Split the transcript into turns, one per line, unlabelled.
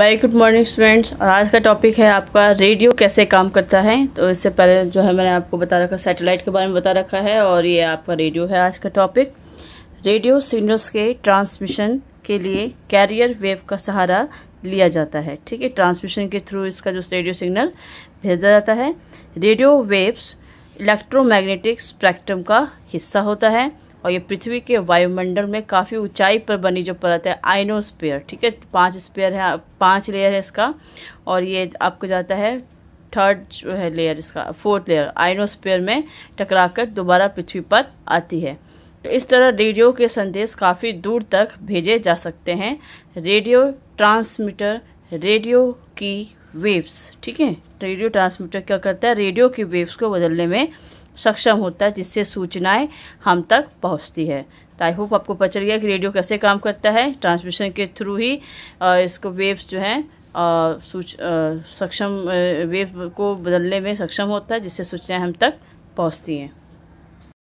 Very good morning students और आज का टॉपिक है आपका रेडियो कैसे काम करता है? तो इससे पहले जो है मैंने आपको बता रखा सैटेलाइट के बारे में बता रखा है और ये आपका रेडियो है आज का टॉपिक रेडियो सिग्नल्स के ट्रांसमिशन के लिए कैरियर वेव का सहारा लिया जाता है। ठीक है? ट्रांसमिशन के थ्रू इसका जो रेडियो सिग्नल भेजा जाता है। रेडियो वेव्स इलेक्ट्रोमैग्नेटिक स्पेक्ट्रम का हिस्सा होता है। और ये पृथ्वी के वायुमंडल में काफ़ी ऊंचाई पर बनी जो परत है आइनोस्पेयर ठीक है? पाँच स्पेयर है, पाँच लेयर है इसका, और ये आपको जाता है थर्ड जो है लेयर इसका फोर्थ लेयर आइनोस्पेयर में टकराकर दोबारा पृथ्वी पर आती है। तो इस तरह रेडियो के संदेश काफ़ी दूर तक भेजे जा सकते हैं। रेडियो ट्रांसमीटर रेडियो की वेव्स, ठीक है? रेडियो ट्रांसमीटर क्या करता है? रेडियो की वेव्स को बदलने में सक्षम होता है, जिससे सूचनाएँ हम तक पहुँचती है। तो आई होप आपको पता चल गया कि रेडियो कैसे काम करता है। ट्रांसमिशन के थ्रू ही इसको वेव्स जो हैं सूच सक्षम वेव को बदलने में सक्षम होता है, जिससे सूचनाएँ हम तक पहुँचती हैं।